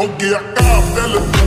ਹੋ ਗਿਆ ਕਾਬ